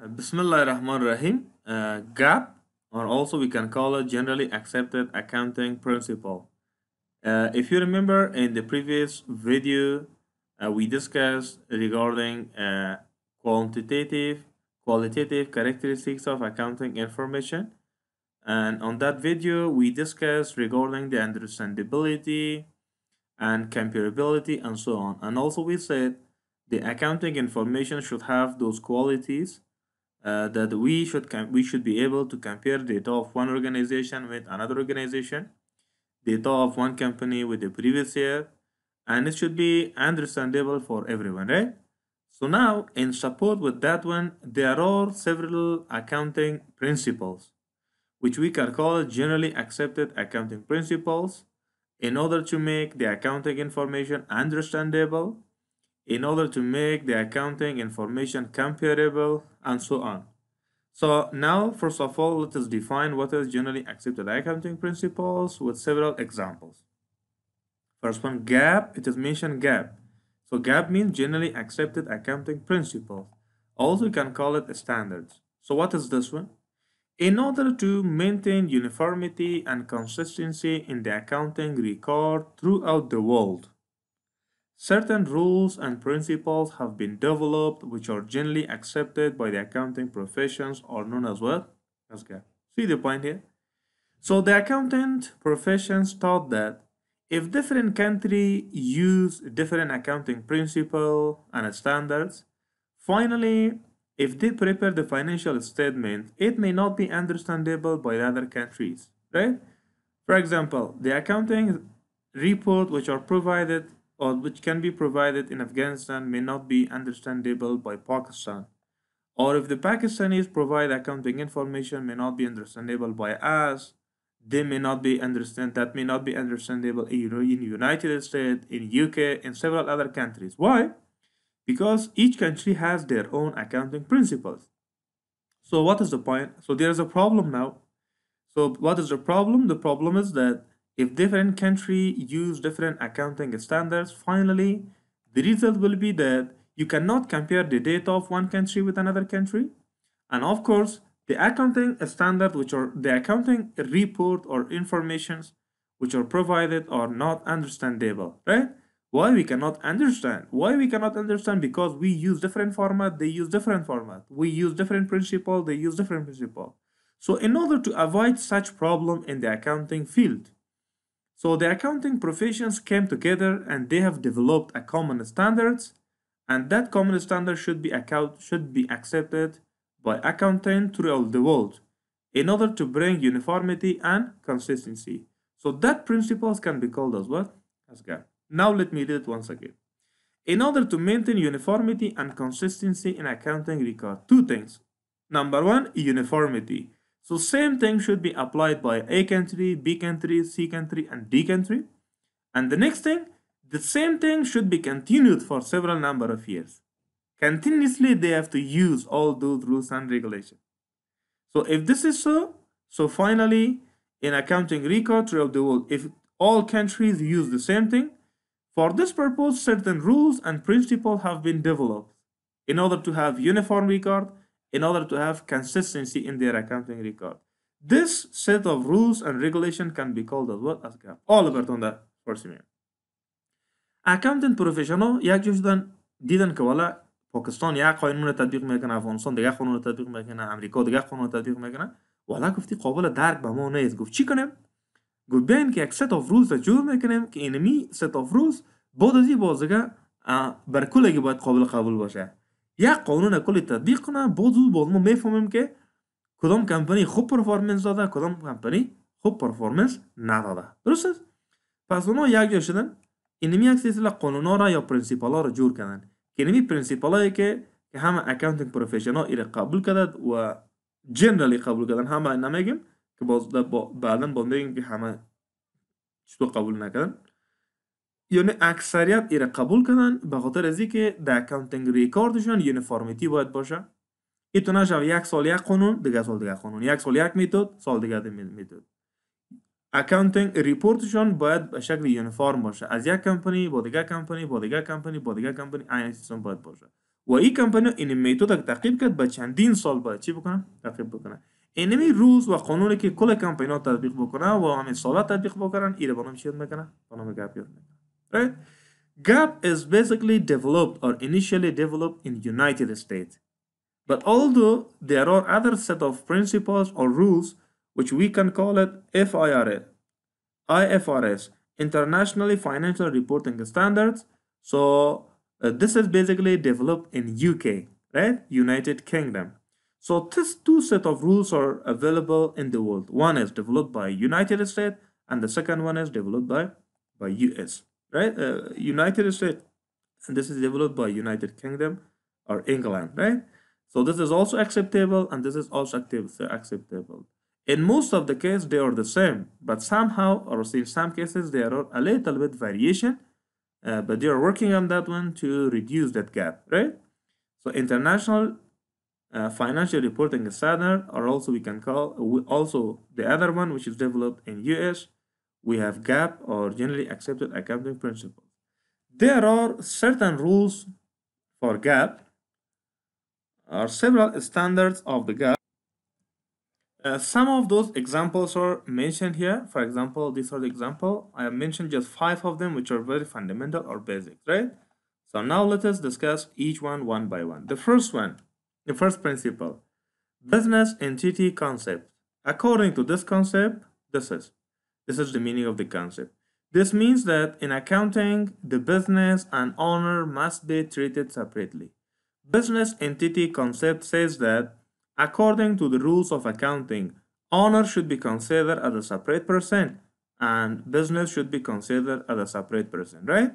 Bismillah ar-Rahman rahim Uh, GAAP, or also we can call it Generally Accepted Accounting Principle. Uh, if you remember in the previous video, uh, we discussed regarding uh, quantitative, qualitative characteristics of accounting information. And on that video, we discussed regarding the understandability and comparability and so on. And also we said the accounting information should have those qualities uh, that we should we should be able to compare data of one organization with another organization, data of one company with the previous year, and it should be understandable for everyone, right? So now, in support with that one, there are several accounting principles, which we can call generally accepted accounting principles, in order to make the accounting information understandable in order to make the accounting information comparable and so on. So now, first of all, let us define what is generally accepted accounting principles with several examples. First one, GAAP, it is mentioned GAAP. So GAAP means generally accepted accounting principles. Also, you can call it standards. So what is this one? In order to maintain uniformity and consistency in the accounting record throughout the world, Certain rules and principles have been developed which are generally accepted by the accounting professions or known as what? See the point here? So the accountant professions thought that if different countries use different accounting principle and standards, finally, if they prepare the financial statement, it may not be understandable by the other countries, right? For example, the accounting report which are provided or which can be provided in Afghanistan may not be understandable by Pakistan. Or if the Pakistanis provide accounting information may not be understandable by us, they may not be understand that may not be understandable in United States, in UK, in several other countries. Why? Because each country has their own accounting principles. So what is the point? So there is a problem now. So what is the problem? The problem is that if different country use different accounting standards, finally, the result will be that you cannot compare the data of one country with another country. And of course, the accounting standard, which are the accounting report or informations which are provided are not understandable, right? Why we cannot understand? Why we cannot understand? Because we use different format, they use different format. We use different principle, they use different principle. So in order to avoid such problem in the accounting field, so the accounting professions came together and they have developed a common standards and that common standard should be account should be accepted by accountants throughout the world in order to bring uniformity and consistency. So that principles can be called as what? As GAAP. Now let me read it once again. In order to maintain uniformity and consistency in accounting record, two things. Number one, uniformity. So same thing should be applied by A country, B country, C country, and D country. And the next thing, the same thing should be continued for several number of years. Continuously, they have to use all those rules and regulations. So if this is so, so finally, in accounting record throughout the world, if all countries use the same thing, for this purpose, certain rules and principles have been developed in order to have uniform record in order to have consistency in their accounting record. This set of rules and regulation can be called as what as GAAP. That first minute. Accountant professional یک جور شدن دیدن که والا پاکستان یک قانون تطبیق می‌کنه افغانستان دیگه قانون تطبیق می‌کنه امریکا دیگه قانون تطبیق می‌کنه والا گفتی قابل درک به ما نیست گفت چی کنیم گفت بیاین که یک ست آف رولز جور می‌کنیم که اینمی ست آف رولز بعد از این بازگه بر کلگی باید قابل قبول باشه یک قانون کلی تطبیق کنه. بعد باز ما می‌فهمیم که کدام کمپانی خوب پرفورمنس داده کدام کمپانی خوب پرفورمنس نداده. درست است پس اونا یک جا شدن. اینمی یک قانون ها را یا پرنسیپال ها را جور کردن. که اینمی پرنسیپال هایی که همه اکاونتینگ پروفیشنال ایره قبول کردن و جنرالی قبول کردن. همه نمیگیم که باز بعدا با میگیم که همه چطور قبول نکردن. یعنی اکثریت ایره قبول کردن به خاطر از اینکه در اکاونتینگ ریکاردشون یونیفورمیتی باید باشه. ایتو نشه یک سال یک قانون دیگه سال دیگه قانون. یک سال یک میتود سال دیگه میتود. اکاونتینگ ریپورتشون باید به شکل یونیفرم باشه. از یک کمپانی با دیگه کمپانی با دیگه کمپانی با دیگه کمپانی این سیستم باید باشه. و این کمپانی این میتود تعقیب کرد به چندین سال باید چی بکنه؟ تعقیب بکنه. اینمی روز و قانونی که کل کمپینا تطبیق بکنه و همین سالات تطبیق بکنن ایره بانم چی می‌کنه؟ بانم گپ right GAAP is basically developed or initially developed in United States. But although there are other set of principles or rules which we can call it FIRS IFRS internationally financial reporting standards so uh, this is basically developed in UK right? United Kingdom. So these two set of rules are available in the world. One is developed by United States and the second one is developed by, by US, right? Uh, United States, and this is developed by United Kingdom or England, right? So this is also acceptable and this is also acceptable. In most of the case, they are the same, but somehow, or in some cases, there are a little bit variation, uh, but they are working on that one to reduce that gap, right? So international uh, financial reporting standard or also we can call also the other one which is developed in US we have GAAP or generally accepted accounting principles. There are certain rules for GAAP. Or several standards of the GAAP. uh, some of those examples are mentioned here. For example these are the example. I have mentioned just five of them which are very fundamental or basic right? So now let us discuss each one one by one. The first one the first principle, business entity concept. According to this concept, this is, this is the meaning of the concept. This means that in accounting, the business and owner must be treated separately. Business entity concept says that according to the rules of accounting, owner should be considered as a separate person and business should be considered as a separate person, right?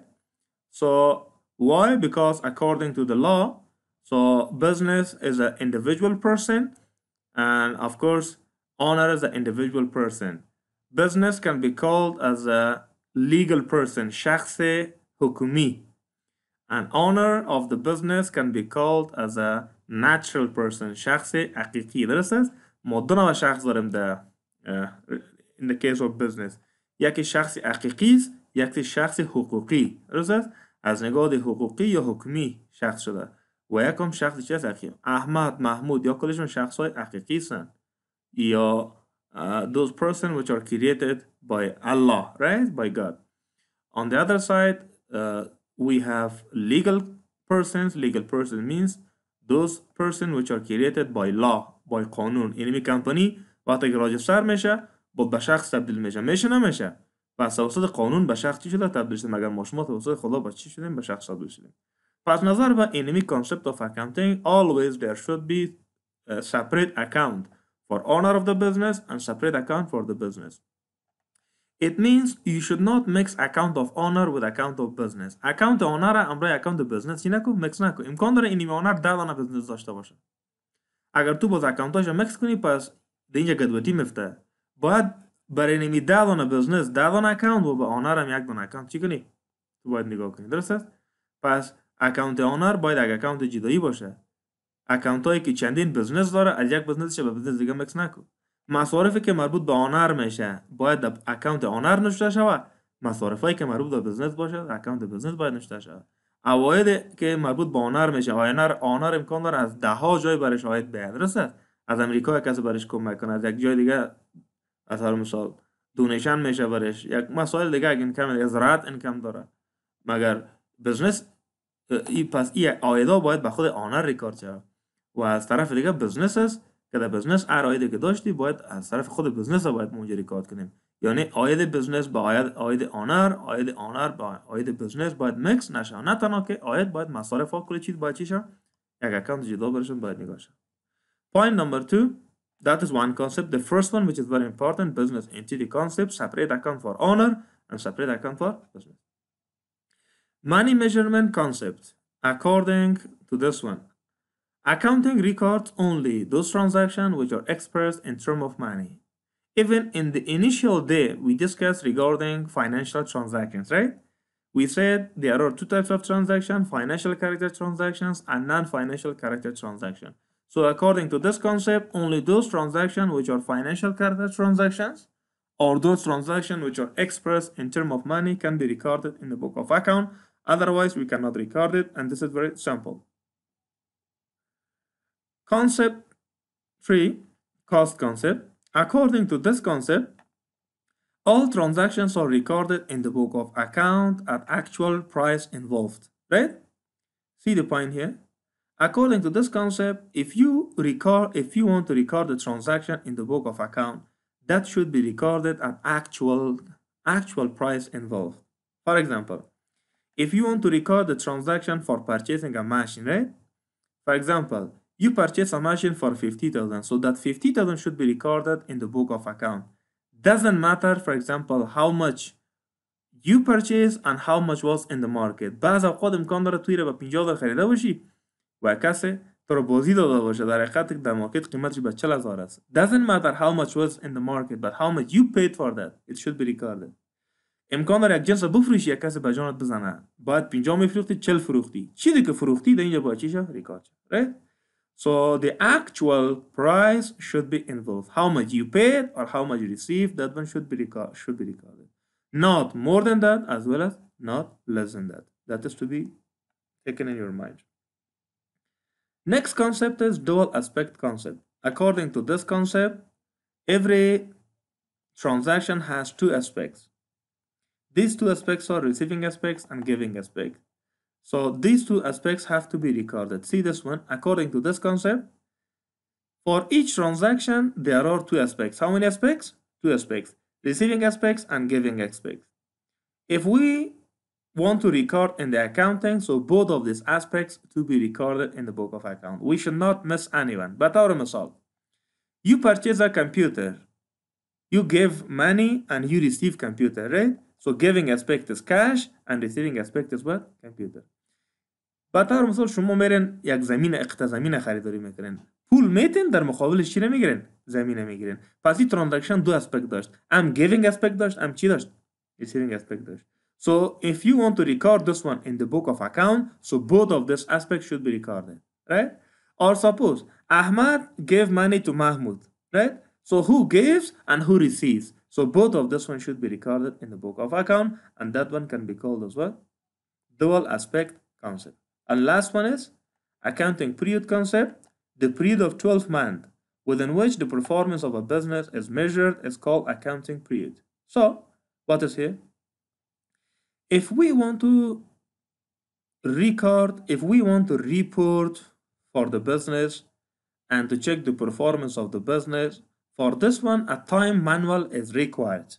So why? Because according to the law, so business is an individual person, and of course, owner is an individual person. Business can be called as a legal person, شخص حکومی. An owner of the business can be called as a natural person, شخص حقیقی. درست است؟ ما دو نوع شخص داریم در in the case of business. یکی شخص حقیقی است، یکی شخص حقوقی. درست است؟ از نگاه حقوقی یا حکمی شخص شده. و یکم شخص چه حقیقی احمد محمود یا کلشون شخص های حقیقی سن یا uh, those person which are created by Allah right by God on the other side uh, we have legal persons legal person means those person which are created by law by قانون اینمی کمپانی وقتی که راجستر میشه با به شخص تبدیل میشه میشه نمیشه پس توسط قانون به شخص چی شده تبدیل شده مگر ما شما توسط خدا به چی شدیم به شخص تبدیل شدیم پس نظر به enemy concept of accounting, always there should be a separate account for owner of the business and separate account for the business. It means you should not mix account of owner with account of business. Account owner امرای account business نکن مکس نکن امکان داره اینی اونر ده دانه بزنس داشته باشه اگر تو باز اکانتاش مکس کنی پس در اینجا گدوتی مفته باید برای نمی ده دانه بزنس ده دانه اکانت و به اونر هم یک دانه اکانت چی کنی تو باید نگاه کنی درست است پس اکانت آنر باید یک اکانت جدایی باشه اکانت که چندین بزنس داره از یک بزنسش به بزنس دیگه مکس نکن. مصارفی که مربوط به آنر میشه باید در اکانت آنر نشته شود. مصارف هایی که مربوط به بزنس باشه اکانت بزنس باید نشته شود. اواید که مربوط به آنر میشه آنر آنر امکان داره از ده ها جای برش آید بیاد رسه از امریکا کسی برش کمک کنه از یک جای دیگه از هر مثال دونیشن میشه برش. یک مسائل دیگه اگه اینکم از زراعت اینکم داره. مگر بزنس ای پس ای آیدا باید به خود آنر ریکارد شود. و از طرف دیگه بزنس است که در بزنس هر آیدی که داشتی باید از طرف خود بزنس باید اونجا ریکارد کنیم. یعنی آید بزنس با آید آید آنر آید آنر با آید بزنس باید مکس نشه. نه تنها که آید باید مصارف ها کل چیز باید چی شه؟ یک اکانت جدا برشون باید نگاه شه. Point number two that is one concept. The first one which is very important business entity concept separate account for owner and separate account for business. Money measurement concept. According to this one, accounting records only those transactions which are expressed in terms of money. Even in the initial day, we discussed regarding financial transactions, right? We said there are two types of transactions, financial character transactions and non-financial character transactions. So according to this concept, only those transactions which are financial character transactions or those transactions which are expressed in terms of money can be recorded in the book of account Otherwise, we cannot record it, and this is very simple. Concept 3, cost concept. According to this concept, all transactions are recorded in the book of account at actual price involved, right? See the point here? According to this concept, if you record, if you want to record the transaction in the book of account, that should be recorded at actual, actual price involved. For example, if you want to record the transaction for purchasing a machine, right? For example, you purchase a machine for 50,000, so that 50,000 should be recorded in the book of account. Doesn't matter, for example, how much you purchase and how much was in the market. بعض اوقات امکان داره توی رو به 50 خریده باشی و کسی تو رو بازی داده باشه در حقیقت در مارکت قیمتش به 40,000 است. Doesn't matter how much was in the market but how much you paid for that. It should be recorded. امکان داره یک جنس بفروشی یک کسی به جانت بزنه. باید 50 میفروختی 40 فروختی. چیزی که فروختی در اینجا باید چی شد؟ ریکارد Right? So the actual price should be involved. How much you paid or how much you received, that one should be, should be recorded. Not more than that as well as not less than that. That is to be taken in your mind. Next concept is dual aspect concept. According to this concept, every transaction has two aspects. These two aspects are receiving aspects and giving aspect. So these two aspects have to be recorded. See this one, according to this concept, for each transaction, there are two aspects. How many aspects? Two aspects, receiving aspects and giving aspects. If we want to record in the accounting, so both of these aspects to be recorded in the book of account. We should not miss anyone. But our misal, you purchase a computer, you give money and you receive computer, right? So giving aspect is cash and receiving aspect is what? Computer. بطور مثال شما میرین یک زمین اقتا زمین خریداری می‌کنین پول میتین در مقابلش چی نمی‌گیرین زمین می‌گیرین پس این ترانزکشن دو اسپکت داشت ام giving aspect داشت ام چی داشت receiving aspect داشت so if you want to record this one in the book of account so both of this aspects should be recorded right or suppose Ahmad gave money to Mahmoud right so who gives and who receives so both of this one should be recorded in the book of account and that one can be called as well dual aspect concept and last one is accounting period concept. The period of 12 months within which the performance of a business is measured is called accounting period. So, what is here? If we want to record, if we want to report for the business and to check the performance of the business, for this one, a time manual is required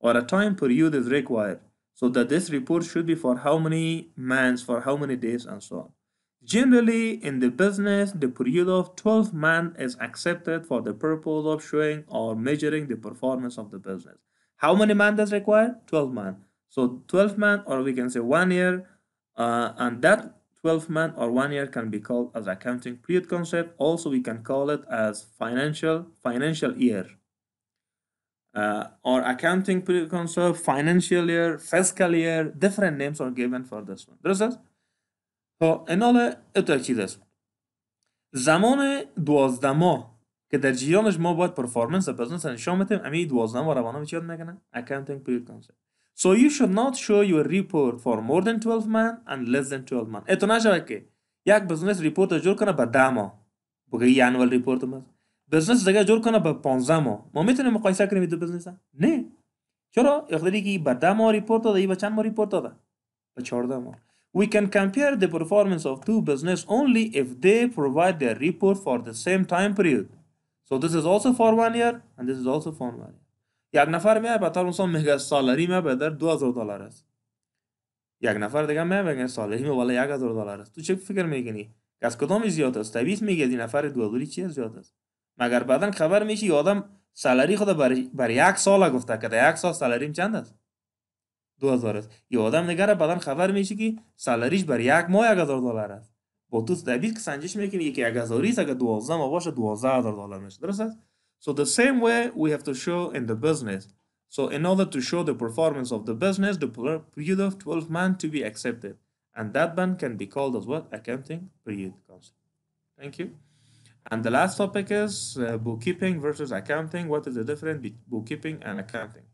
or a time period is required so that this report should be for how many months, for how many days, and so on. Generally, in the business, the period of 12 months is accepted for the purpose of showing or measuring the performance of the business. How many months required? 12 months. So 12 months, or we can say one year, uh, and that 12 month or one year can be called as accounting period concept. Also, we can call it as financial financial year or accounting concept, financial year, fiscal year, different names are given for this one. درست؟ خب این حالا اتو چیز است زمان دوازده ماه که در جریانش ما باید پرفارمنس بزنس نشان بدیم امی دوازده ماه روانه چی می‌کنه accounting period concept so you should not show your report for more than 12 months and less than 12 months اتو نشود که یک بزنس ریپورت جور کنه به ده ماه بگه یه انوال ریپورت مست بزنس دیگه جور کنه به 15 ماه ما می‌تونیم مقایسه کنیم دو بزنس نه چرا اقداری که به 10 ماه ریپورت داده به چند ماه ریپورت داده به 14 ماه We can compare the performance of two business only if they provide their report for the same time period. So this is also for one year and this is also for one year. یک نفر میاد به طور مثال میگه سالری ما به در 2000 دلار است. یک نفر دیگه میاد میگه سالری ما والا 1000 دلار است. تو چه فکر می‌کنی؟ از کدام زیاد است؟ طبیعی میگه این نفر دو چی زیاد است؟ مگر بعدا خبر میشی آدم سالری خود بر یک سال گفته که در یک سال سالریم چند است دو هزار است یا آدم نگره بعدا خبر میشه که سالریش بر یک ماه یک هزار دلار است با تو دبیر که سنجش می‌کنی یکی یک هزاری است اگر دوازده ماه باشه دوازده هزار دلار میشه درست است So the same way we have to show in the business. So in order to show the performance of the business, the period of 12 months to be accepted. And that one can be called as what? Accounting period concept. Thank you. And the last topic is uh, bookkeeping versus accounting. What is the difference between bookkeeping and accounting?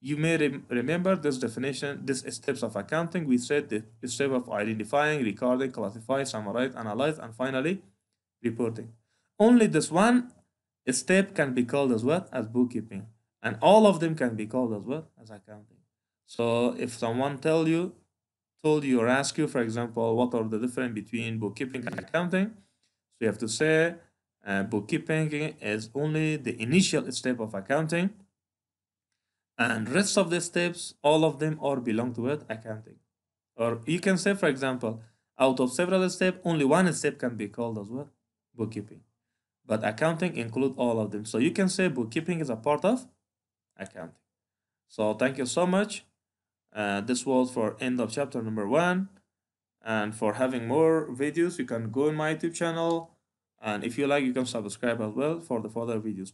You may re remember this definition, these steps of accounting. We said the step of identifying, recording, classify, summarize, analyze, and finally reporting. only this one step can be called as what? As bookkeeping. And all of them can be called as what? As accounting. So if someone tell you, told you or ask you, for example, what are the difference between bookkeeping and accounting? So you have to say uh, bookkeeping is only the initial step of accounting and rest of the steps, all of them are belong to it, accounting. Or you can say, for example, out of several steps, only one step can be called as well, Bookkeeping. But accounting include all of them. So you can say bookkeeping is a part of accounting. So thank you so much. Uh, this was for end of chapter number one. And for having more videos, you can go in my YouTube channel. And if you like, you can subscribe as well for the further videos.